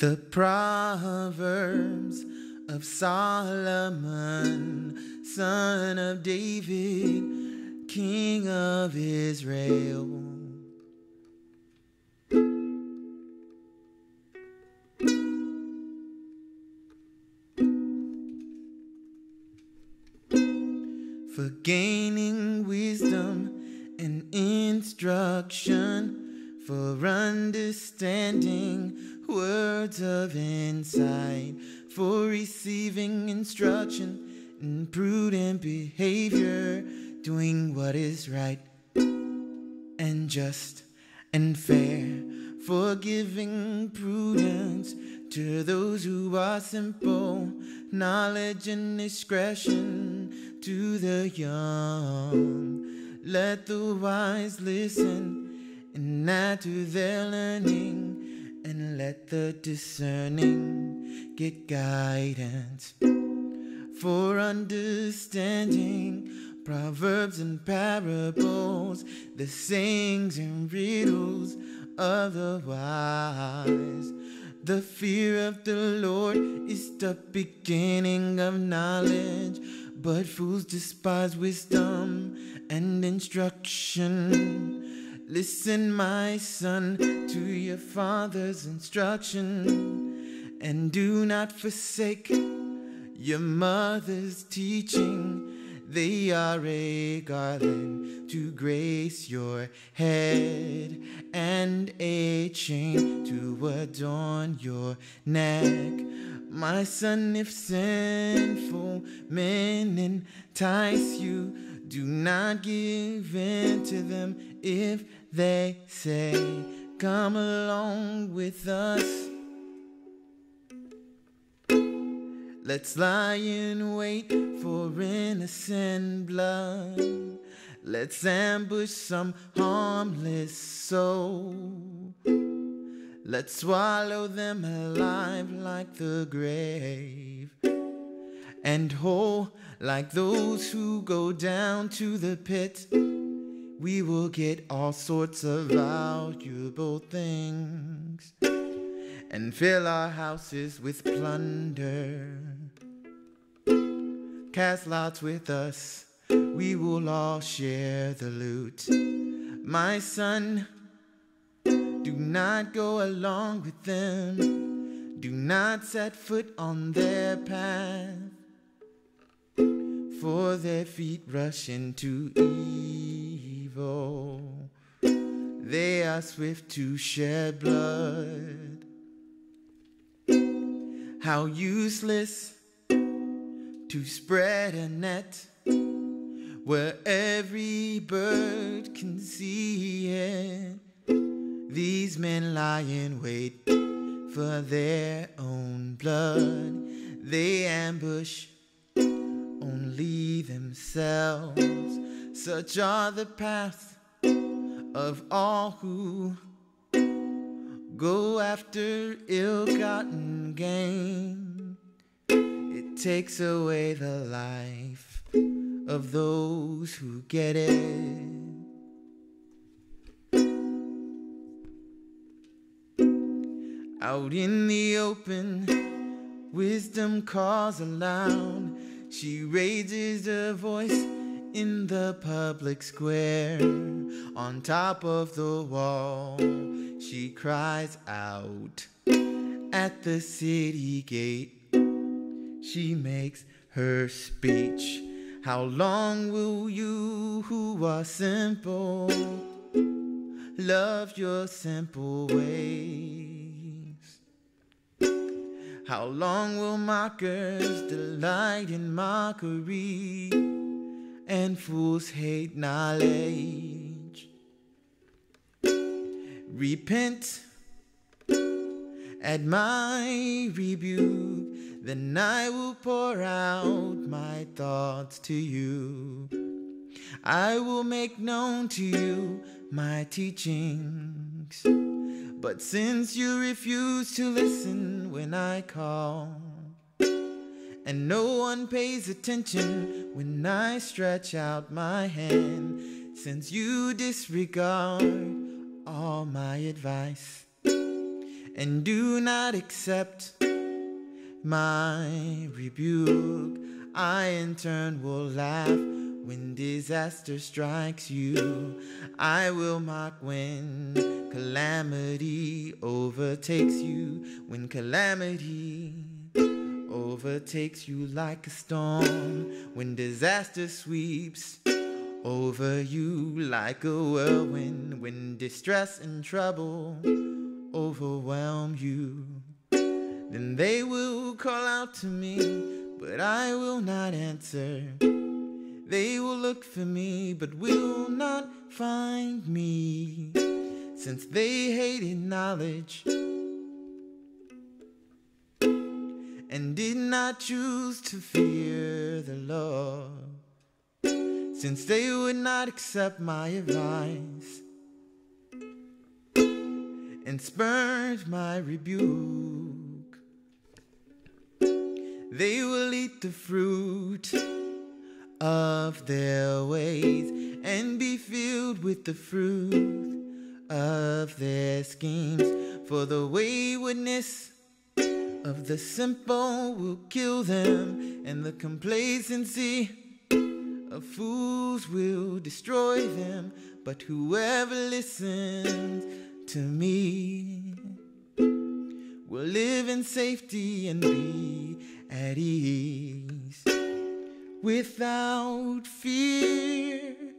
The Proverbs of Solomon, son of David, king of Israel. For gaining wisdom and instruction, for understanding words of insight, for receiving instruction in prudent behavior, doing what is right and just and fair, for giving prudence to those who are simple, knowledge and discretion to the young. Let the wise listen and add to their learning, let the discerning get guidance for understanding proverbs and parables, the sayings and riddles of the wise. The fear of the Lord is the beginning of knowledge, but fools despise wisdom and instruction. Listen, my son, to your father's instruction, and do not forsake your mother's teaching. They are a garland to grace your head and a chain to adorn your neck. My son, if sinful men entice you, do not give in to them if they say, Come along with us. Let's lie in wait for innocent blood. Let's ambush some harmless soul. Let's swallow them alive like the grave, and whole like those who go down to the pit. We will get all sorts of valuable things and fill our houses with plunder. Cast lots with us, we will all share the loot. My son, do not go along with them, do not set foot on their path, for their feet rush into evil. They are swift to shed blood. How useless to spread a net where every bird can see it. These men lie in wait for their own blood. They ambush only themselves. Such are the paths of all who go after ill gotten gain. It takes away the life of those who get it. Out in the open, wisdom calls aloud. She raises her voice in the public square on top of the wall she cries out at the city gate. She makes her speech. How long will you who are simple love your simple ways? How long will mockers delight in mockery and fools hate knowledge? Repent at my rebuke, then I will pour out my thoughts to you. I will make known to you my teachings. But since you refuse to listen when I call, and no one pays attention when I stretch out my hand, since you disregard all my advice and do not accept my rebuke. I in turn will laugh when disaster strikes you. I will mock when calamity overtakes you. When calamity overtakes you like a storm. When disaster sweeps over you like a whirlwind. When distress and trouble overwhelm you. Then they will call out to me but I will not answer. They will look for me, but will not find me, since they hated knowledge and did not choose to fear the Lord, since they would not accept my advice and spurned my rebuke. They will eat the fruit of their ways and be filled with the fruit schemes. For the waywardness of the simple will kill them, and the complacency of fools will destroy them. But whoever listens to me will live in safety and be at ease without fear.